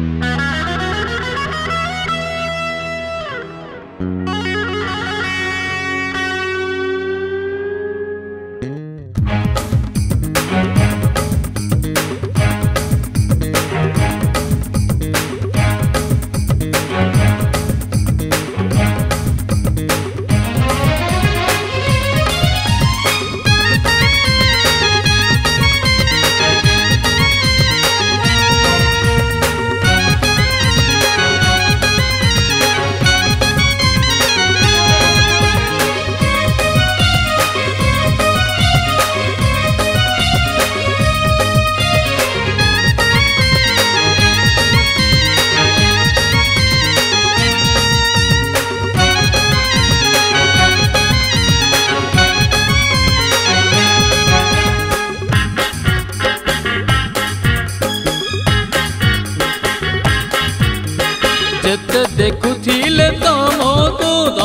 Thank you.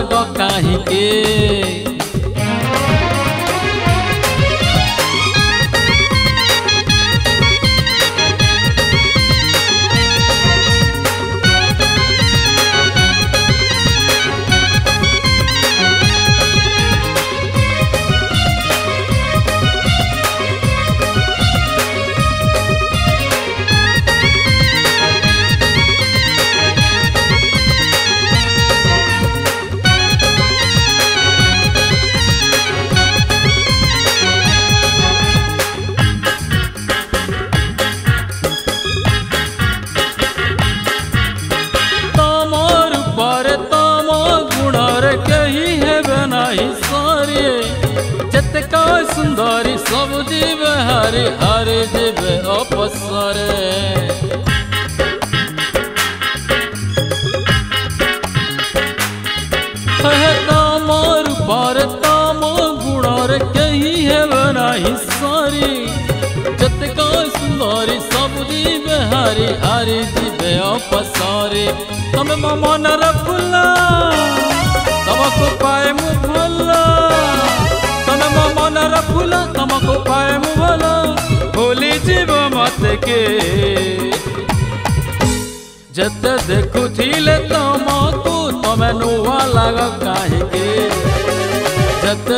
लाग कहीं के जतका सुंदरी सब जीव हरे हरे जीव अपसरे हरी हरी जीवे अपसारे कही है बना जतका सुंदरी सब जीव जीव तम तमको पाए मुला तनमा मन रफुला तमको पाए जीव मत के जत देखु तमको तमे नुआ लाग काहे के जत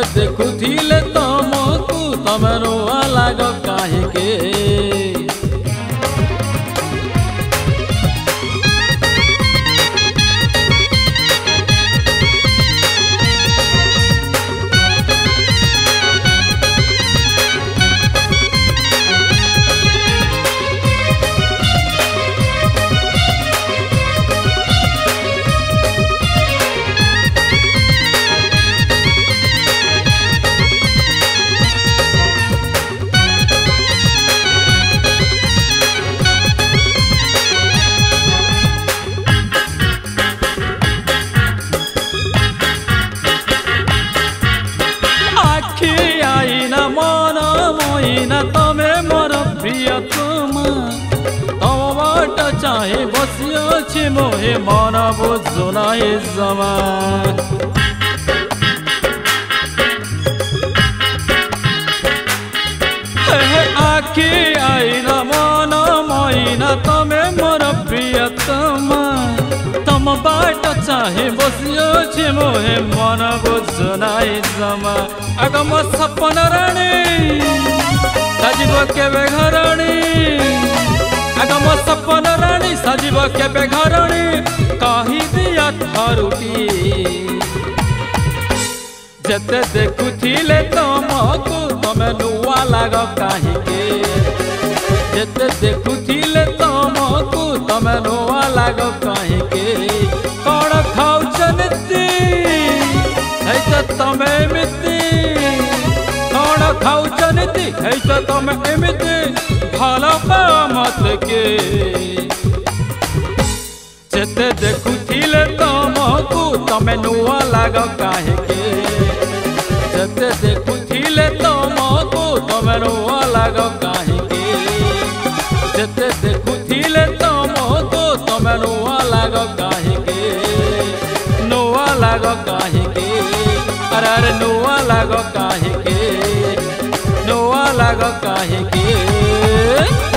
চাহে বসিয়াছে মোহে মানব জোনায় জামা আখি আইনা মন মইনা তমে মোর প্রিয়তমা তম বাট চাহে বসিয়াছে মোহে মানব জোনায় জামা আগম সপন রানী রাজীব কেবে ঘরণী আগম সপন রানী सजीव के बेघरणी कही दिया थरुटी जेते देखुथिले तमको तमे लुआ लाग कहीं के जेते देखुथिले लुआ लाग कहीं के कण खाऊ चनती तमे मिती कण खाऊ चनती तो तमे मिती भला मत के जेते देखु थिले तमकु तमे नुवा लाग काहे के जेते देखु थिले तमकु तमे नुवा लाग काहे के जेते देखु थिले तमकु तमे नुवा लाग काहे के नुवा लाग काहे के अरे अरे नुवा लाग काहे के नुवा लाग काहे के